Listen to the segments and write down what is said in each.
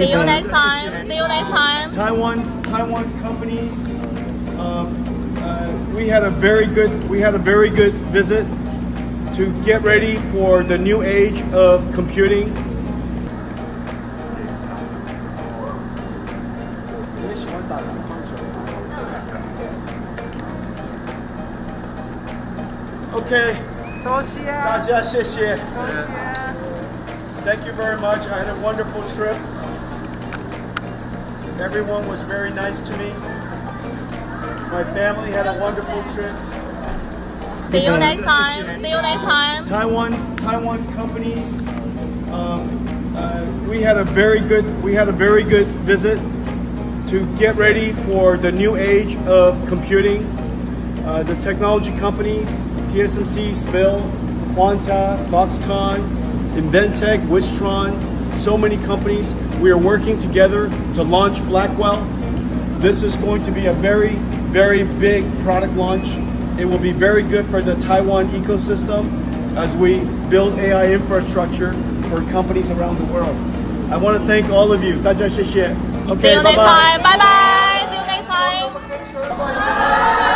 See you next time. See you next time. Taiwan's Taiwan's companies. Um, uh, we had a very good we had a very good visit to get ready for the new age of computing. Okay. 多谢大家谢谢。Thank you very much. I had a wonderful trip. Everyone was very nice to me. My family had a wonderful trip. See you next time. See you next time. Taiwan's Taiwan's companies. Um, uh, we had a very good we had a very good visit to get ready for the new age of computing. Uh, the technology companies, TSMC, SPIL, Quanta, Foxconn, Inventec, Wistron, so many companies. We are working together to launch Blackwell. This is going to be a very, very big product launch. It will be very good for the Taiwan ecosystem as we build AI infrastructure for companies around the world. I want to thank all of you. 大家谢谢. See Okay, you bye next bye. time. Bye bye. See you next time. Thank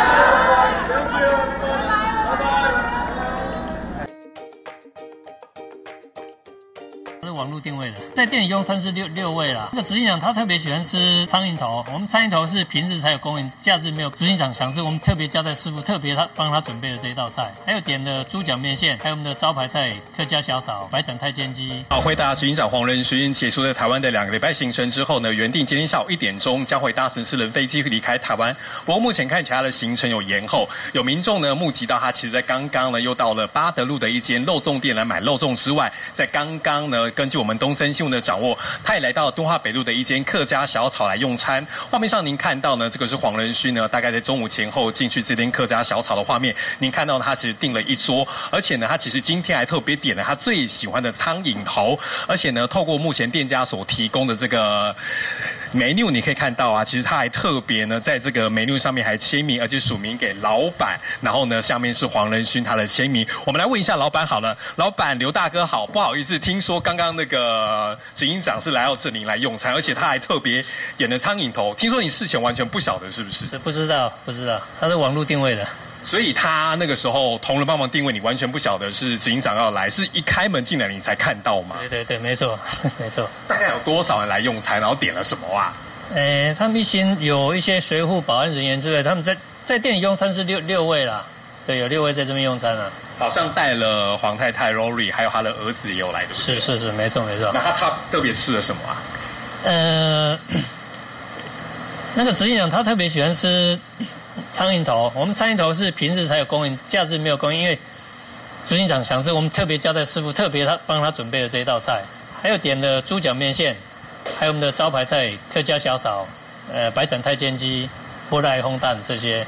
是网络定位的，在店里用餐是六六位啦。那个执行长他特别喜欢吃苍蝇头，我们苍蝇头是平时才有供应，假日没有。执行长想吃，我们特别交代师傅特别他帮他准备了这一道菜，还有点的猪脚面线，还有我们的招牌菜客家小炒、白斩太监鸡。好，回答执行长黄仁勋结束在台湾的两个礼拜行程之后呢，原定今天下午一点钟将会搭乘私人飞机离开台湾。不过目前看起来他的行程有延后，有民众呢目击到他其实在刚刚呢又到了巴德路的一间肉粽店来买肉粽之外，在刚刚呢根据我们东森新闻的掌握，他也来到敦化北路的一间客家小炒来用餐。画面上您看到呢，这个是黄仁勋呢大概在中午前后进去这间客家小炒的画面，您看到他其实订了一桌，而且呢他其实今天还特别点了他最喜欢的苍蝇头，而且呢透过目前店家所提供的这个 menu，你可以看到啊，其实他还特别呢在这个 menu 上面还签名，而且署名给老板，然后呢下面是黄仁勋他的签名。我们来问一下老板好了，老板刘大哥好，不好意思，听说刚刚那个执行长是来到这里来用餐，而且他还特别点了苍蝇头，听说你事前完全不晓得是不是？不知道，不知道，他是网络定位的。所以他那个时候同仁帮忙定位，你完全不晓得是执行长要来，是一开门进来你才看到吗？对对对，没错，没错。大概有多少人来用餐，然后点了什么啊？诶，他们一行有一些随护、保安人员之类，他们在在店里用餐是六六位啦，对，有六位在这边用餐啊。好像带了黄太太 Rory，还有他的儿子也有来，的？是是是，没错没错那。他他特别吃了什么啊？呃，那个执行长他特别喜欢吃苍蝇头，我们苍蝇头是平时才有供应，假日没有供应，因为执行长想吃，我们特别交代师傅特别他帮他准备了这一道菜，还有点的猪脚面线，还有我们的招牌菜客家小炒，呃，白斩太监鸡、波赖烘蛋这些，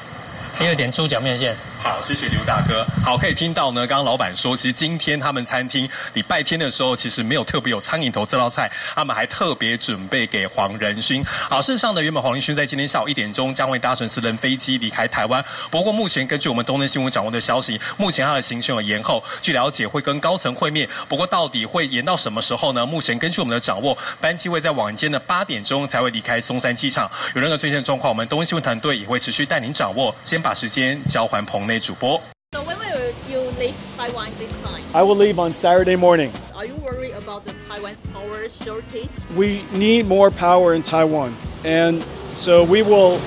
还有点猪脚面线。好，谢谢刘大哥。好，可以听到呢，刚刚老板说，其实今天他们餐厅礼拜天的时候，其实没有特别有苍蝇头这道菜，他们还特别准备给黄仁勋。好，事实上呢，原本黄仁勋在今天下午一点钟将会搭乘私人飞机离开台湾，不过目前根据我们东森新闻掌握的消息，目前他的行程有延后，据了解会跟高层会面，不过到底会延到什么时候呢？目前根据我们的掌握，班机会在晚间的八点钟才会离开松山机场。有任何最新的状况，我们东森新闻团队也会持续带您掌握。先把时间交还棚 内主播。 So when will you leave Taiwan this time? I will leave on Saturday morning. Are you worried about the Taiwan's power shortage? We need more power in Taiwan. And so we will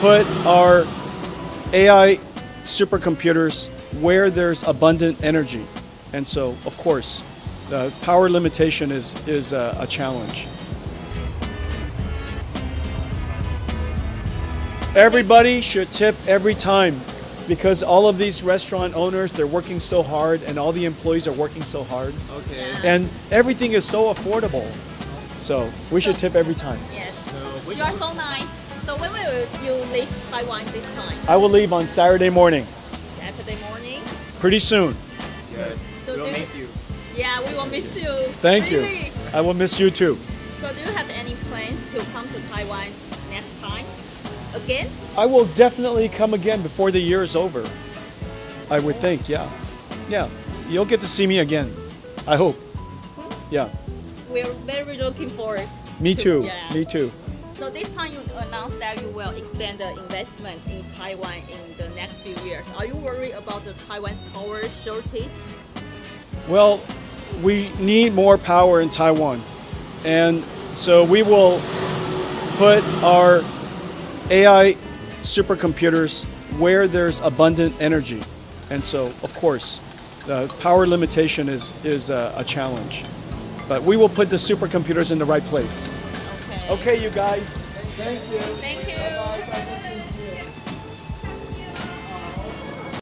put our AI supercomputers where there's abundant energy. And so, of course, the power limitation is, is a, a challenge. Everybody should tip every time because all of these restaurant owners they're working so hard and all the employees are working so hard. Okay. And everything is so affordable. So we should tip every time. Yes. You are so nice. So when will you leave Taiwan this time? I will leave on Saturday morning, Saturday morning? pretty soon. Yes. So we'll miss you. Yeah, we will miss you. Thank you. I will miss you too. So do you have any plans to come to Taiwan next time? Again? I will definitely come again before the year is over. I would think, yeah. Yeah. You'll get to see me again. I hope. Hmm? Yeah. We're very looking forward. Me too. Yeah. Me too. So this time you announced that you will expand the investment in Taiwan in the next few years. Are you worried about the Taiwan's power shortage? Well, we need more power in Taiwan. And so we will put our AI supercomputers where there's abundant energy. And so, of course, the power limitation is, is a, a challenge. But we will put the supercomputers in the right place. Okay. Okay, you guys. Thank you. Thank you.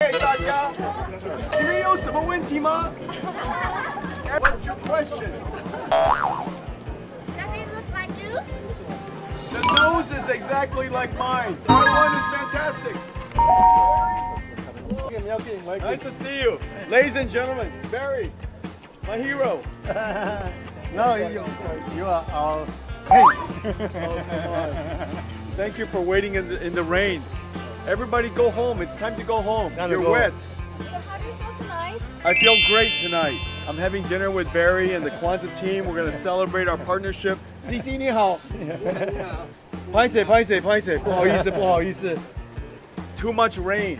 嘿，大家，你们有什么问题吗？What's your question? Does it look like you? The nose is exactly like mine. That one is fantastic. Nice to see you. Ladies and gentlemen, Barry, my hero. No, you, you are our hey. Oh. Thank you for waiting in the, in the rain. Everybody go home. It's time to go home. Gotta You're go. wet. So how do you feel tonight? I feel great tonight. I'm having dinner with Barry and the Quanta team. We're going to celebrate our partnership. CC 你好。拍谁拍谁拍谁，不好意思不好意思。Too much rain.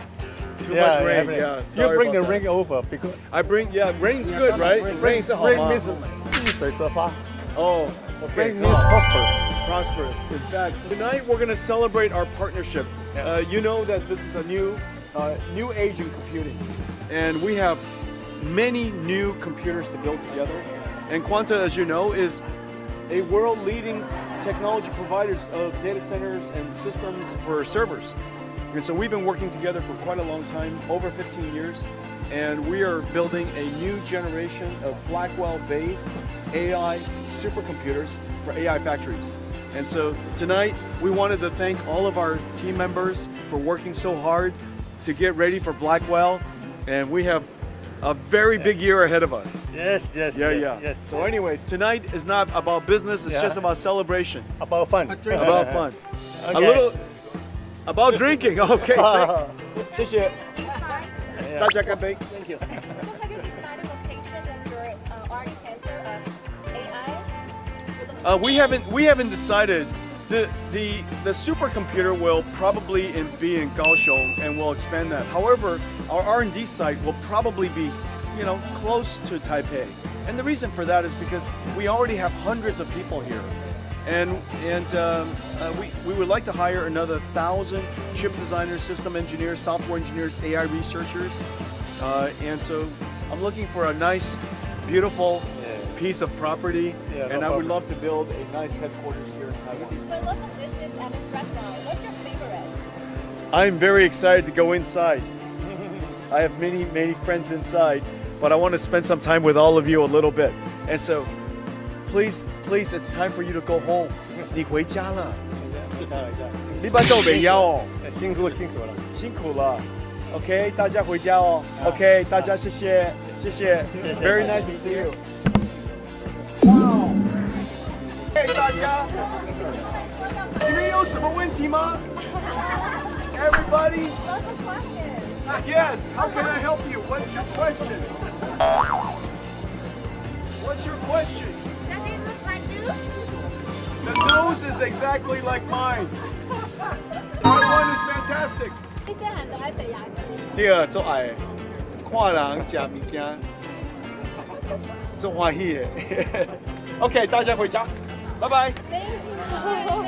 Too Yeah, much rain. yeah, Yeah. You sorry bring the about that. ring over because I bring yeah, rain's good, right? Rain 是好 rain 吗 means 滴水得发。 Oh, okay. Rain means prosper. prosperous. In fact, tonight we're going to celebrate our partnership. Uh, you know that this is a new, uh, new age in computing, and we have many new computers to build together. And Quanta, as you know, is a world-leading technology providers of data centers and systems for servers. And so we've been working together for quite a long time, over 15 years, and we are building a new generation of Blackwell-based AI supercomputers for AI factories. And so tonight, we wanted to thank all of our team members for working so hard to get ready for Blackwell, and we have a very big year ahead of us. Yes, yes. Yeah, yes, yeah. Yes, so, yes. anyways, tonight is not about business. It's yeah. just about celebration. About fun. About fun. Okay. A little about drinking. Okay. Uh, thank you. Thank you. Uh, we haven't we haven't decided the, the the supercomputer will probably in, be in Kaohsiung and we'll expand that. However, our R&D site will probably be, you know, close to Taipei. And the reason for that is because we already have hundreds of people here, and and um, uh, we we would like to hire another thousand chip designers, system engineers, software engineers, AI researchers, uh, and so I'm looking for a nice, beautiful piece of property, Yeah, no and I would problem. love to build a nice headquarters here in Taiwan. So local dishes at this restaurant. What's your favorite? I'm very excited to go inside. I have many, many friends inside, but I want to spend some time with all of you a little bit. And so, please, please, it's time for you to go home. 你回家了，非常好你把豆北腰哦，辛苦辛苦了。辛苦了。OK，大家回家哦。OK，大家谢谢，谢谢。Very nice to see you. 有什么问题吗？Everybody. Lots of questions. Yes, how can I help you? What's your question? What's your question? Does it look like you? The nose is exactly like mine. Taiwan is fantastic. 你现在喊的还是谁牙齿？第二做爱，看人吃物件，做欢喜的。OK，大家回家，拜拜。 Thank you.